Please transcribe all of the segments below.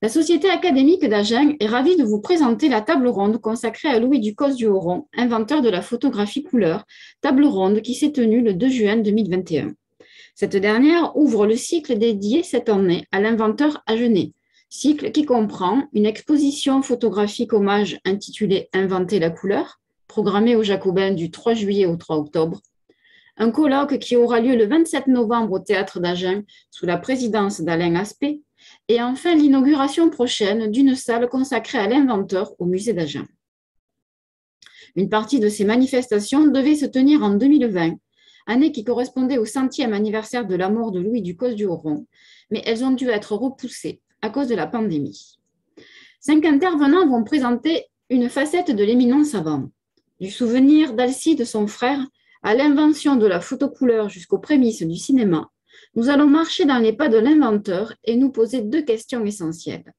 La Société académique d'Agen est ravie de vous présenter la table ronde consacrée à Louis Ducos du Horon, inventeur de la photographie couleur, table ronde qui s'est tenue le 2 juin 2021. Cette dernière ouvre le cycle dédié cette année à l'inventeur agenais, cycle qui comprend une exposition photographique hommage intitulée Inventer la couleur, programmée au Jacobin du 3 juillet au 3 octobre, un colloque qui aura lieu le 27 novembre au théâtre d'Agen sous la présidence d'Alain Aspect, et enfin l'inauguration prochaine d'une salle consacrée à l'inventeur au musée d'Agen. Une partie de ces manifestations devait se tenir en 2020, année qui correspondait au centième anniversaire de la mort de Louis Ducos du Horon, mais elles ont dû être repoussées à cause de la pandémie. Cinq intervenants vont présenter une facette de l'éminent savant, du souvenir d'Alcide, son frère, à l'invention de la photocouleur jusqu'aux prémices du cinéma, nous allons marcher dans les pas de l'inventeur et nous poser deux questions essentielles.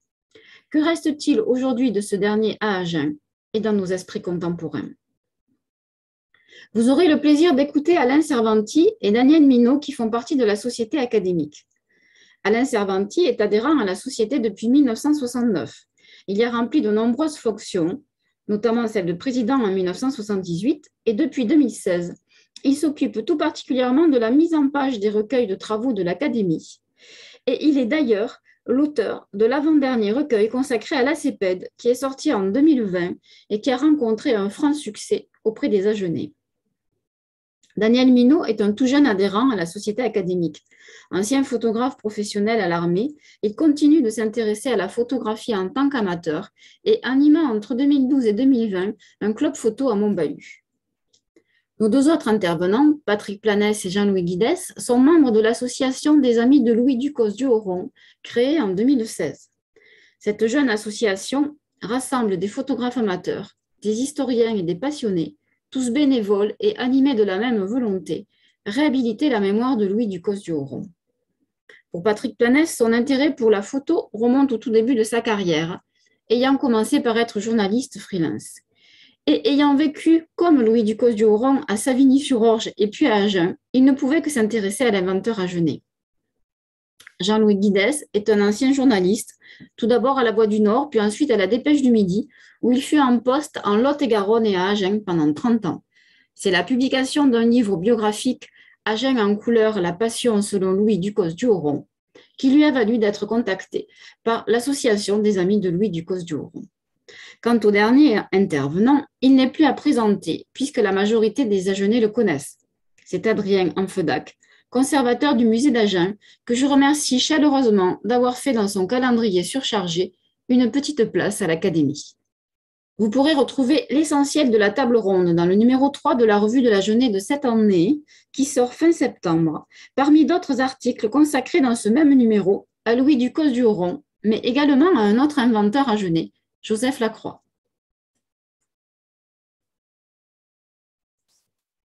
Que reste-t-il aujourd'hui de ce dernier à Agen et dans nos esprits contemporains? Vous aurez le plaisir d'écouter Alain Servanti et Daniel Minot qui font partie de la société académique. Alain Servanti est adhérent à la société depuis 1969. Il y a rempli de nombreuses fonctions, notamment celle de président en 1978 et depuis 2016, il s'occupe tout particulièrement de la mise en page des recueils de travaux de l'Académie. Et il est d'ailleurs l'auteur de l'avant-dernier recueil consacré à la CEPED, qui est sorti en 2020 et qui a rencontré un franc succès auprès des Agenais. Daniel Minot est un tout jeune adhérent à la Société académique. Ancien photographe professionnel à l'armée, il continue de s'intéresser à la photographie en tant qu'amateur et anima entre 2012 et 2020 un club photo à Montbalu. Nos deux autres intervenants, Patrick Planès et Jean-Louis Guides, sont membres de l'association des Amis de Louis Ducos du Horon, créée en 2016. Cette jeune association rassemble des photographes amateurs, des historiens et des passionnés, tous bénévoles et animés de la même volonté, réhabiliter la mémoire de Louis Ducos du Horon. Pour Patrick Planès, son intérêt pour la photo remonte au tout début de sa carrière, ayant commencé par être journaliste freelance. Et ayant vécu comme Louis Ducos du Horon à Savigny-sur-Orge et puis à Agen, il ne pouvait que s'intéresser à l'inventeur agenais. Jean-Louis Guides est un ancien journaliste, tout d'abord à la Voix du Nord, puis ensuite à la Dépêche du Midi, où il fut en poste en Lot-et-Garonne et à Agen pendant 30 ans. C'est la publication d'un livre biographique Agen en couleur, la passion selon Louis Ducos du Horon, qui lui a valu d'être contacté par l'Association des Amis de Louis Ducos du Horon. Quant au dernier intervenant, il n'est plus à présenter, puisque la majorité des Agenais le connaissent. C'est Adrien Anfedac, conservateur du musée d'Agen, que je remercie chaleureusement d'avoir fait dans son calendrier surchargé une petite place à l'Académie. Vous pourrez retrouver l'essentiel de la table ronde dans le numéro 3 de la revue de la Jeunesse de cette année, qui sort fin septembre, parmi d'autres articles consacrés dans ce même numéro à Louis Ducos du Horon, mais également à un autre inventeur à Joseph Lacroix.